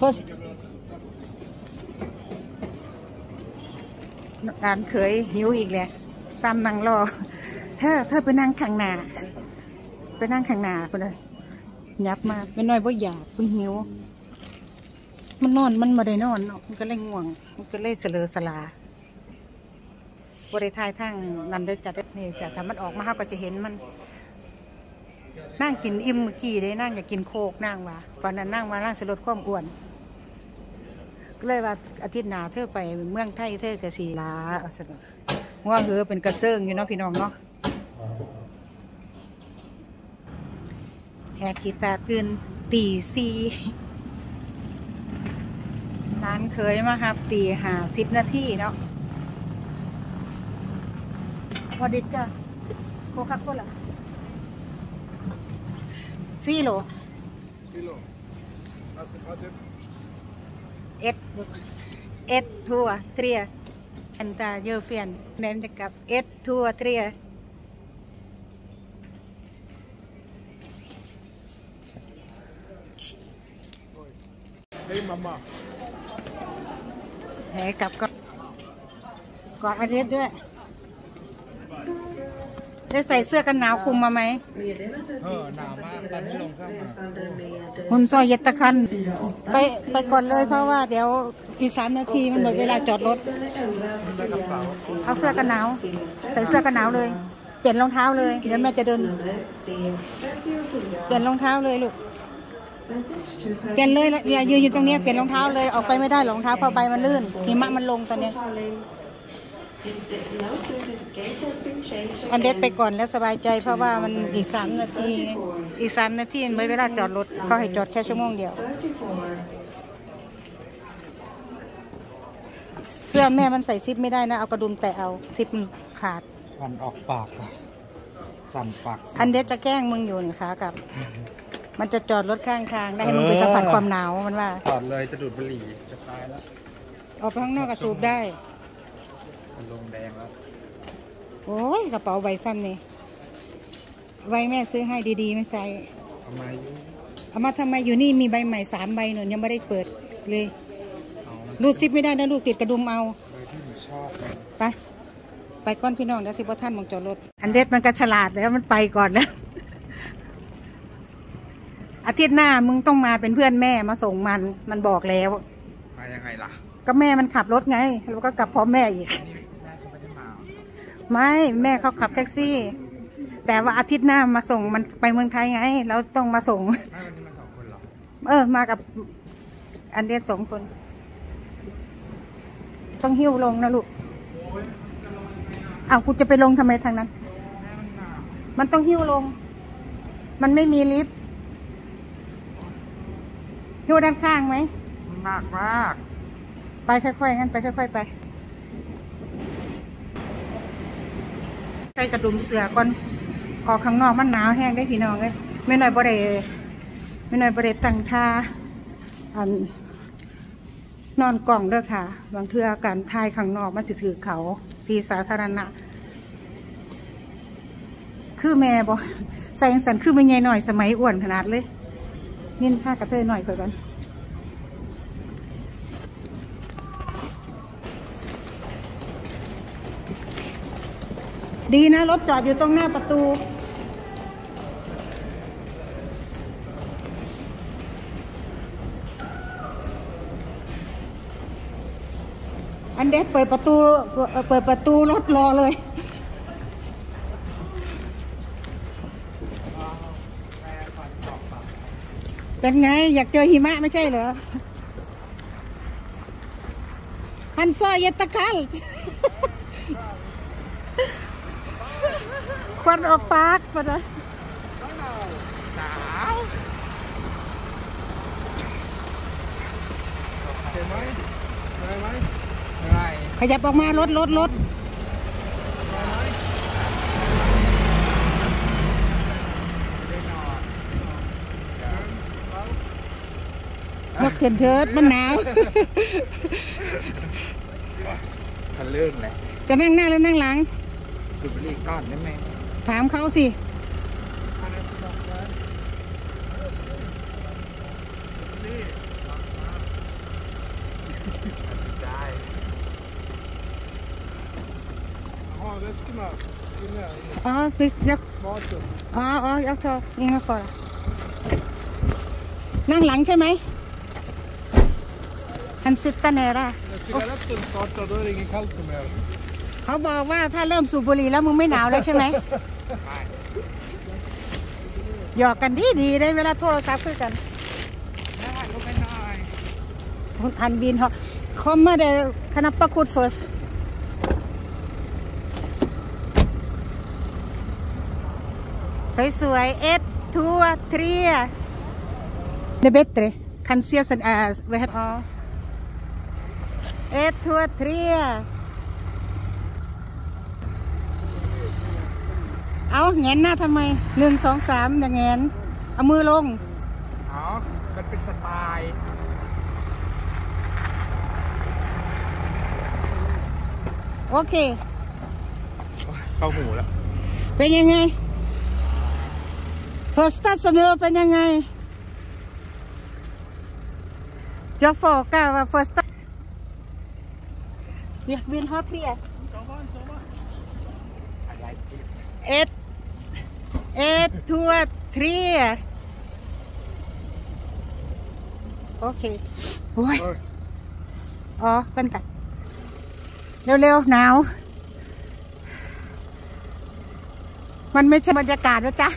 First ร้านเคยหิวอีกแล้วซ้ำนั่งรอ เธอ เธอไปนั่งข้างหน้า ไปนั่งข้างหน้าคนเลยยับมาไม่น้อยบ่อยากเพิ่งหิว มันนอนมันมาได้นอนเนาะมันก็เลยง่วง มันก็เลยเสลอสลาบริทายทั้งนันเด้จัดนี่จะถ้ามันออกมาเขาก็จะเห็นมันนั่งกินอิ่มเมื่อกี้เลยนั่งอยากกินโคกนั่งว่าตอนนั้นนั่งมานั่งสลดความอ้วน เลยว่าอาทิตย์หน้าเธอไปเมืองไทยเธอกะสีลาเอาสนุกว่าเหือเป็นกระเซิงอยู่เนาะพี่น้องเนาะแหกขีตาตื่นตีสี่ร้านเคยมาครับตีหาสิบนาทีเนาะพอดิจ้ะโคคาโคล่าสี่โล Kilo. Hace, hace. เอ็ดเอ็ดทัวเทรียอันตาเย อเฟียนเนมจะกับเอ็ดทัวเทรีย Hey Mama. แหกลับก็กอดอาเรียดด้วย ได้ใส่เสื้อกันหนาวคลุมมาไหมเออหนาวมากตอนที่ลงเครื่องมาหุ่นซอยเย็ดตะคัน ไปไปก่อนเลยเพราะว่าเดี๋ยวอีกสามนาทีมันหมดเวลาจอดรถ เอาเสื้อกันหนาว ใส่เสื้อกันหนาวเลย เปลี่ยนรองเท้าเลย เดี๋ยวแม่จะเดิน เปลี่ยนรองเท้าเลยลูก เปลี่ยนเลยอย่ายืนอยู่ตรงเนี้ยเปลี่ยนรองเท้าเลย ออกไปไม่ได้หรอกรองเท้าผ้าใบมันลื่นหิมะมันลงตอนเนี้ย อันเด็ดไปก่อนแล้วสบายใจเพราะว่ามันอีกสามนาทีไงอีกสามนาทีไม่เวลาจอดรถเขาให้จอดแค่ชั่วโมงเดียว เสื้อแม่มันใส่ซิปไม่ได้นะเอากระดุมแตะเอาซิปมันขาดควันออกปากอะสั่นปากอันเด็ดจะแกล้งมึงอยู่นี่ขากลับ มันจะจอดรถข้างทางได้ให้มึงไปสัมผัสความหนาวมันว่าจอดเลยจะดูดบุหรี่จะตายแล้วออกไปข้างนอกก็สูบได้ มันลงแดงแล้ว โอ้ยกระเป๋าใบสั้นนี่ไว้แม่ซื้อให้ดีๆ ไม่ใส่ทำไมอยูเอามาทำไมอยู่นี่มีใบใหม่สามใบหนูยังไม่ได้เปิดเลยเอารูดซิปไม่ได้นะลูกติดกระดุมเอาเลยที่หนูชอบเลยไป ไปก้อนพี่น้องแล้วสิบ่ท่านมองจอดรถ อันเด็ดมันก็ฉลาดแล้วมันไปก่อนแล้ว อาทิตย์หน้ามึงต้องมาเป็นเพื่อนแม่มาส่งมัน มันบอกแล้ว มายังไงล่ะ ก็แม่มันขับรถไง แล้วก็กลับพร้อมแม่อีก นี่ ไม่แม่เขาขับแท็กซี่ แต่ว่าอาทิตย์หน้ามาส่งมันไปเมืองไทยไง เราต้องมาส่ง ไม่วันนี้มาสองคนเหรอเออ มากับ อันเดียสองคน ต้องหิ้วลงนะลูกอ้าวกูจะไปลงทำไมทางนั้น มันต้องหิ้วลง มันไม่มีลิฟต์หิ้วด้านข้างไหมมันหนักมาก ไปค่อยๆงั้นไปค่อย ๆ ไป ใส่กระดุมเสือก่อนออกข้างนอกมันหนาวแห้งได้พี่น้องเลยไม่น้อยบ่ได้ไม่น้อยบ่ได้ตั้งท่าอันนอนกล่องเด้อค่ะ บางเทื่อการทายข้างนอกมันสิถือเขาทีสาธารณะ คือแม่บอกใส่จั่งสันคือไม่ใหญ่หน่อยสมัยอ้วนขนาดเลย นินท่ากระเทยหน่อยก่อน ดีนะ รถจอดอยู่ตรงหน้าประตู อันเด็เปิดประตูเอ่อเปิดประตูรถรอเลยเป็นไง อยากเจอหิมะไม่ใช่เหรอฮันซอยเยตะคัล ควันออกปากปะนะหนาวเห็นไหมเหนื่อยไหมเหนื่อยขยับออกมารถรถรถมาขึ้นเถิดมันหนาวทะลึ่งเลยจะนั่งหน้าหรือนั่งหลังดูดบุหรี่ก่อนได้ไหม ถามเขาสินได้ Ja, väskorna inne i อ๋อฟิกยัก maten. อ๋ออ๋อยักเธอยิงมาก่อนนั่งหลังใช่ไหมฮันซิตตาเนร่า När cigaretten startar då är det inget kallt mer. เขาบอกว่าถ้าเริ่มสูบบุหรี่แล้วมึงไม่หนาวแล้วใช่ไหม หยอกกันดีดีๆได้เวลาโทรศัพท์คุยกันได้ก็ไม่ได้คุณอันบินเขาเขาไม่ได้คณะประคุด first สวยๆเอ็ดทัวเทรียเดเบตเตรคันเซียสันอาสเวทออเอ็ดทัวเทรี เอาแงนหน้าทำไมหนึ่งสองสามอย่างแงนเอามือลงอ๋อมันเป็นสไตล์โอเค เข้าหูแล้ว เป็นยังไง first start เสนอเป็นยังไงยกโฟก้าว่า first start อยากบินฮอตเพียเอ็ดเอ็ดทัวทรีโอเคโอ้ย Oj. อ๋อเป็นกันเร็วๆหนาวมันไม่ใช่บรรยากาศนะจ๊ะ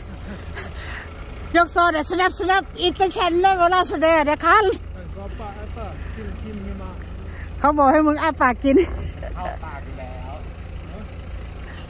ยกโซเดสนับสนับอีกกระชันเลยเวลาแสดงนะคะ Men pappa, äta. Kim, Kim hemma. เขาบอกให้มึงอ้าปากกิน เข้าปากอยู่แล้ว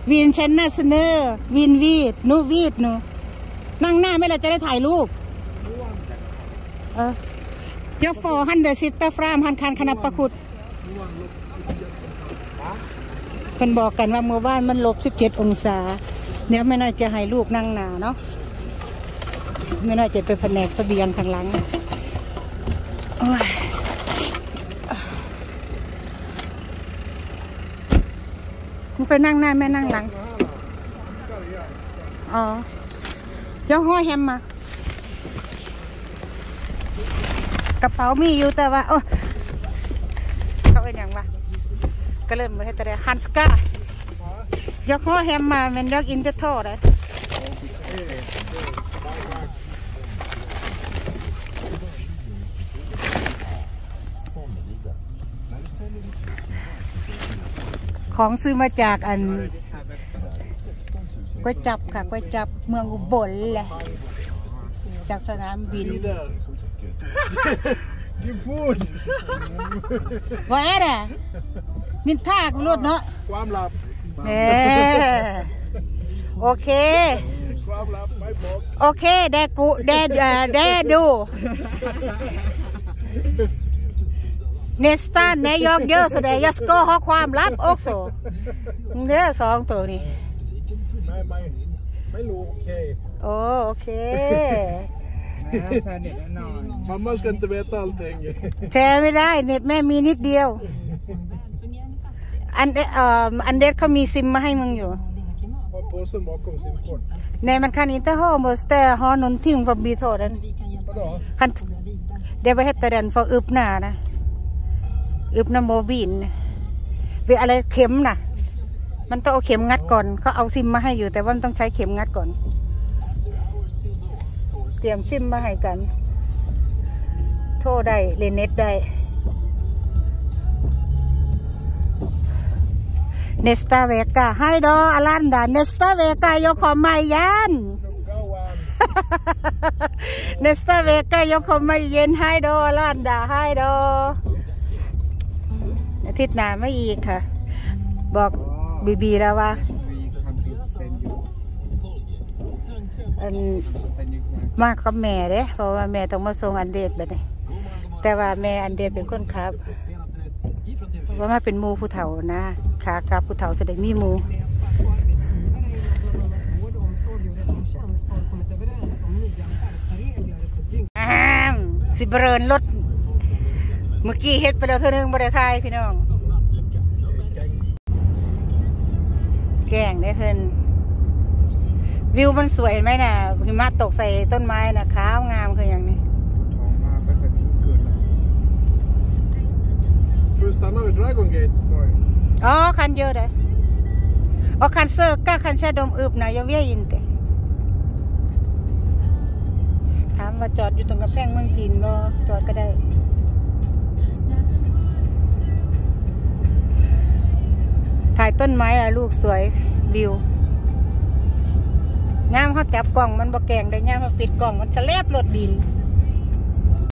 Her. Her back in. เป็นไงลงเครื่องบินแล้วอยากเจอหินเนอาลันดาวินชันนาสเนอร์วินวีดนูวีดนูนั่งหน้าไม่ละจะได้ถ่ายรูปเออยกโฟฮันเดอร์ซิตเตอร์ฟรามฮันคันคณะประคุดเพิ่นบอกกันว่าเมื่อวานมันลบ17องศาเดี๋ยไม่น่าจะให้ลูกนั่งหนาเนาะไม่น่าจะไปแผนกเสบียงข้างหลังโอ้ยมึง ไปนั่งหน้าแม่นั่งหลัง อ๋อยกห้อยแฮมมากระเป๋ามีอยู่แต่ว่าโอ้เขาเป็นอย่างวะก็เริ่มมาให้แต่ฮันสกายกห้อยแฮมมาเป็นยกอินเตอร์โทเลย ของซื้อมาจากอันก๋วยจับค่ะก๋วยจับเมืองอุบลแหละ จากสนามบิน Vidare. Din fot! ว่าแอดอะนินท่ากูรถเนาะ Skvamlapp. เออโอเค Skvamlapp, mig bort. โอเค แดกู แดเอ่อแดดูเนสตันนายกเยอะแสดงยัสโกข้อความลับโอกโซเด้อสองตัว นี้ Nej, mig. Mig låg okej. โอ้โอเคแม่แฟนเด็กแน่นอน Mamma ska inte veta allting. แชร์ไม่ได้เน็ตแม่มีนิดเดียวอันเดเอ่ออันเดดเขามีซิมมาให้มึงอยู่ Har påsen bakom sin port. ในมัน kan inte ha måste ha någonting för att bli tagen. Vadå? Kan, det vad heter den för öppna na. Öppna mobilen. เวอะไรเข็มน่ะ มันต้องเอาเข็มงัดก่อนเขาเอาซิมมาให้อยู่ แต่ว่ามันต้องใช้เข็มงัดก่อน เตรียมซิมมาให้กัน โทรได้เลนเน็ตได้เนสตาเวกาให้ดออลันดาเนสตาเวกาโยคอมไมยันเนสตาเวกายกคมไม่เย็นให้ดออลานดาให้ดอ ทิตย์หน้าไม่อีกค่ะ บอกบีบีแล้วว่าอันมากก็แม่เด้เพราะว่าแม่ต้องมาส่งอันเดดแบบนี้แต่ว่าแม่อันเดดเป็นคนครับว่ามาเป็นมูผู้เฒ่านะขากลับผู้เฒ่าแสดงมีมูสิบเรินรถเมื่อกี้เฮ็ดไปแล้วเท่านึงบริไทยพี่น้อง แกล้งได้เพิ่นวิวมันสวยไหมน่ะหิมะตกใส่ต้นไม้น่ะขาวงามคืออย่างนี้ออกมาเป็นแบบเกินแล้ว Får du stanna vid Dragon Gate? Oj. อ๋อคันเยอะเลยอ๋อคันเซอร์ก้าคันแช่ดมอึบนะอยาเวียยินเตถามว่าจอดอยู่ตรงกระแพงเมืองจีนบ่จอดก็ได้ ถ่ายต้นไม้อะลูกสวยวิวงามเขาจับกล่องมันบะแกงได้งามเขาปิดกล่องมันจะแลบรถดิน